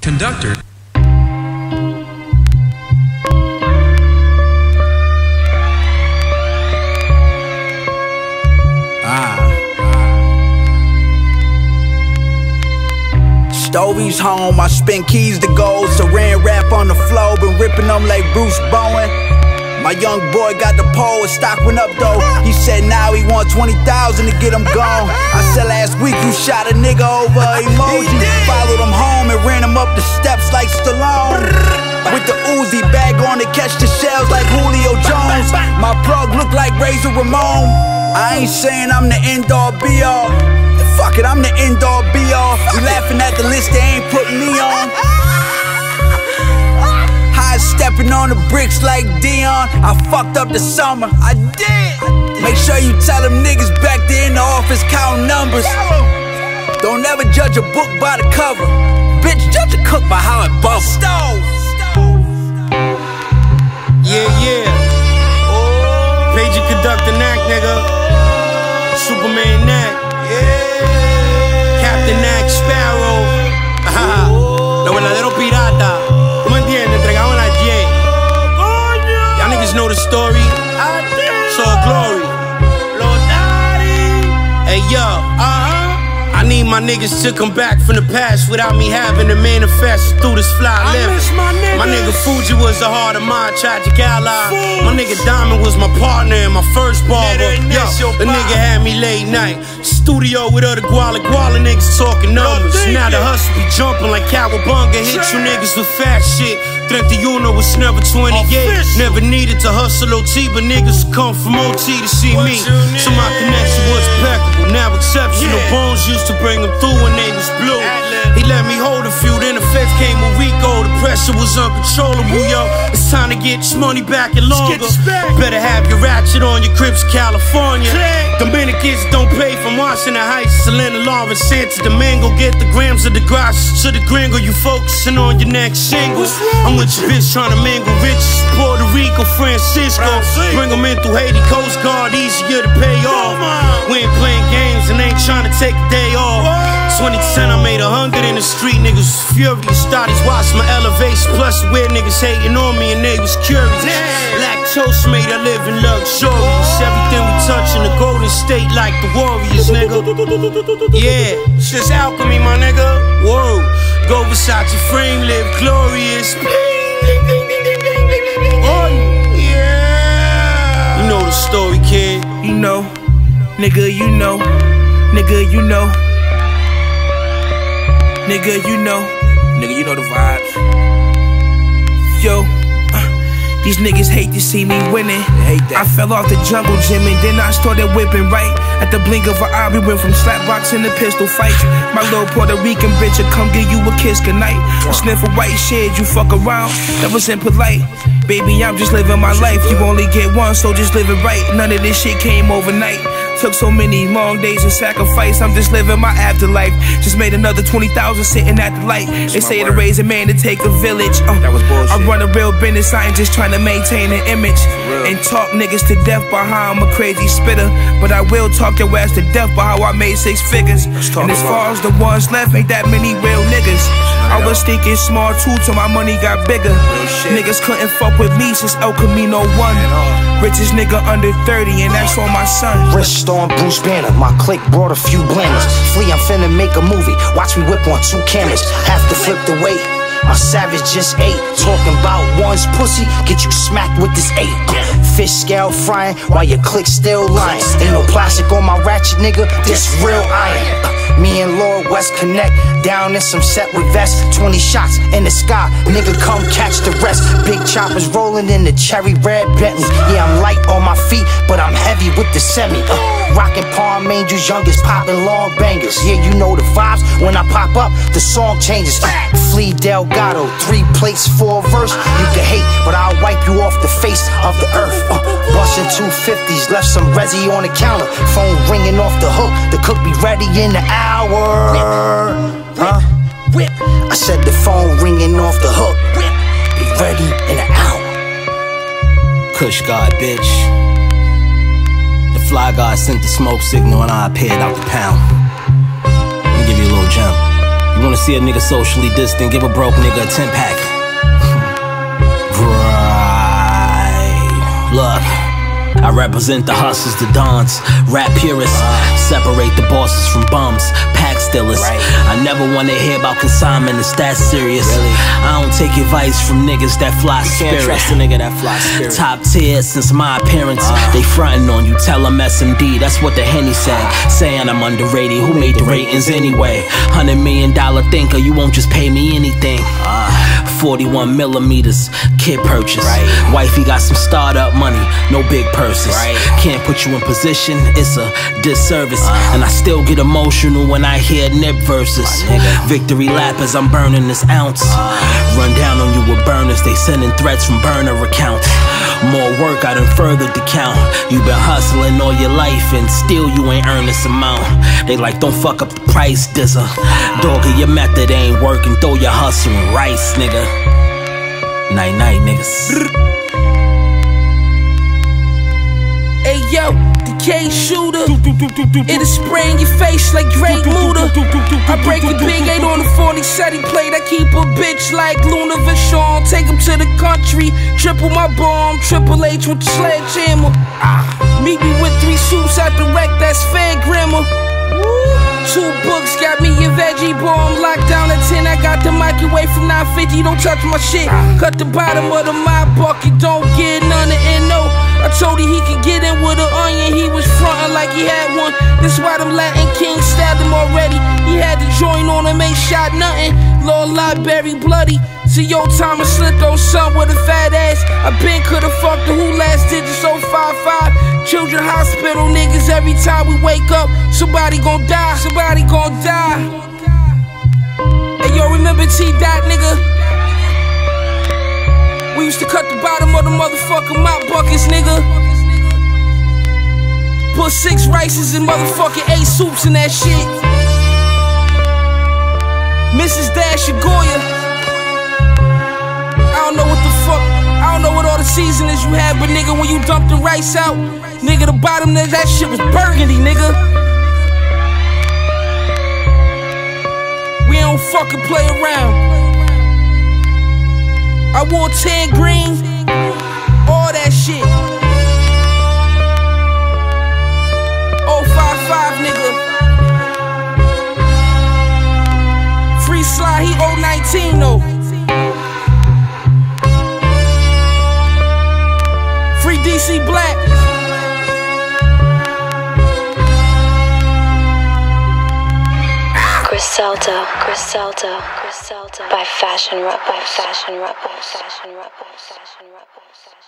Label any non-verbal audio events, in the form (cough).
Conductor. Stovey's home, I spent keys to gold, saran wrap on the floor, been ripping them like Bruce Bowen. My young boy got the pole, his stock went up though. He said now he want 20,000 to get him gone. I said last week you shot a nigga over (laughs) emoji. Followed up the steps like Stallone. With the Uzi bag on to catch the shells like Julio Jones. My plug look like Razor Ramon. I ain't saying I'm the end all be all. Fuck it, I'm the end all be all. You laughing at the list they ain't putting me on. High stepping on the bricks like Deion. I fucked up the summer. I did. Make sure you tell them niggas back there in the office counting numbers. Don't ever judge a book by the cover. Story. My niggas to come back from the past without me having to manifest through this fly living. My nigga Fuji was the heart of my tragic ally. My nigga Diamond was my partner and my first barber. Yo, the nigga had me late night. Studio with other Guala Guala niggas talking numbers. Now the hustle be jumping like Cowabunga. Hit you niggas with fat shit. 31 was never 28. Never needed to hustle OT, but niggas come from OT to see me. So my connection was impeccable, now exceptional. Bones used to bring them through when they was blue. He let me hold a few, then the feds came a week old. Pressure was uncontrollable, yo. It's time to get this money back and longer. Better have your ratchet on your Crips, California. Dominicans don't pay from Washington Heights, Selena Lawrence, Santa Domingo. Get the grams of the grass to the gringo. You focusing on your next singles. I'm with your bitch trying to mingle riches. Puerto Rico, Francisco. Bring them in through Haiti, Coast Guard, easier to pay off. We ain't playing games and ain't trying to take a day off. 2010, I made a hundred in the street, niggas was furious. Thotties watched my elevation, plus weird niggas hating on me and they was curious. Lactose made I live in luxurious. Everything we touch in the Golden State like the Warriors, nigga. Yeah, it's just alchemy, my nigga. Whoa, go Versace frame, live glorious. Yeah. You know the story, kid. You know, nigga, you know, nigga, you know, nigga, you know, nigga, you know the vibes. Yo, uh, these niggas hate to see me winning. I fell off the jungle gym and then I started whipping right. At the blink of an eye, we went from slapboxing to pistol fights. My little Puerto Rican bitch will come give you a kiss goodnight. I sniff a white shit, you fuck around. That was impolite. Baby, I'm just living my life. You only get one, so just live it right. None of this shit came overnight. Took so many long days of sacrifice. I'm just living my afterlife. Just made another 20,000 sitting at the light. They say to raise a man to take a village. Uh, That was bullshit. I run a real business. I ain't just trying to maintain an image. And talk niggas to death by how I'm a crazy spitter. But I will talk your ass to death by how I made six figures. And as far as the ones left, ain't that many real niggas. I was thinking small too till my money got bigger. Niggas couldn't fuck with me since El Camino won. Richest nigga under 30, and that's on my son. Wrist on Bruce Banner, my clique brought a few blenders. Flee, I'm finna make a movie. Watch me whip on two cameras. Have to flip the weight. My savage just ate. Talking about one's pussy, get you smacked with this eight. Fish scale frying while your click still lying. Ain't no plastic on my ratchet, nigga. This real iron. Me and Lord West connect down in some set with vests. 20 shots in the sky, nigga, come catch the rest. Big choppers rolling in the cherry red Bentley. Yeah, I'm light on my feet, but I'm heavy with the semi. Uh, rockin' Palm Angels, youngest poppin' long bangers. Yeah, you know the vibes. When I pop up, the song changes. Uh, Flee Delgado, three plates, four verse. You can hate, but I'll wipe you off the face of the earth. Uh, bustin' 250s, left some resi on the counter. Phone ringing off the hook. The cook be ready in an hour. Huh? Whip. I said the phone ringing off the hook. whip, Be ready in an hour. Kush God, bitch. The fly guy sent the smoke signal and I appeared out the pound. Let me give you a little gem. You wanna see a nigga socially distant, give a broke nigga a 10 pack. (laughs) right. Look. I represent the hustlers, the dons, rap purists. Separate the bosses from bums, pack stealers. I never wanna hear about consignment, it's that serious. I don't take advice from niggas that fly spirit. Trust a nigga that fly spirit. Top tier since my appearance. Ah. They frontin' on you, tell them SMD, that's what the Henny said. Saying I'm underrated, who made the ratings anyway? Hundred million dollar thinker, you won't just pay me anything. Ah. 41 millimeters, kid purchase. Right. Wifey got some startup money, no big purses. Right. Can't put you in position, it's a disservice. Uh-huh. And I still get emotional when I hear nip verses. Victory lap as I'm burning this ounce. Uh-huh. Run down on you with burners, they sending threats from burner accounts. More work, I done furthered the count. You been hustling all your life and still you ain't earned this amount. They like, don't fuck up the price, dizzer. Dog, your method ain't working, throw your hustle rice, nigga. Night night, niggas. Hey yo, the K shooter. It'll spray in your face like Drake Muda. I break a big eight on the 40 setty plate. I keep a bitch like Luna Vachon. Take him to the country. Triple my bomb. Triple H with the sledgehammer. Ah. Meet me with three suits at the wreck. That's fair grammar. Two books got me a veggie bomb locked down at 10. I got the microwave from 950. Don't touch my shit. Cut the bottom of the my bucket. Don't get none of it. NO. I told him he could get in with an onion. He was frontin' like he had one. This why them Latin kings stabbed him already. He had to join on him, ain't shot nothing. Lord Library bloody. See yo Thomas slipped on son with a fat ass. I been coulda fucked the who last digit so 5-5. Children hospital niggas every time we wake up. Somebody gon' die, somebody gon' die. Hey yo, remember T Dot nigga? We used to cut the bottom of the motherfucking mop buckets, nigga. Put six rices and motherfucking eight soups in that shit. Mrs. Dash Goya. I don't know what the fuck. I don't know what all the seasonings you had, but nigga, when you dumped the rice out, nigga, the bottom of that shit was burgundy, nigga. We don't fucking play around. I wore tan green, Griselda, Griselda, Griselda, by Fashion Rap, by Fashion Rap, by Fashion by Fashion by Fashion.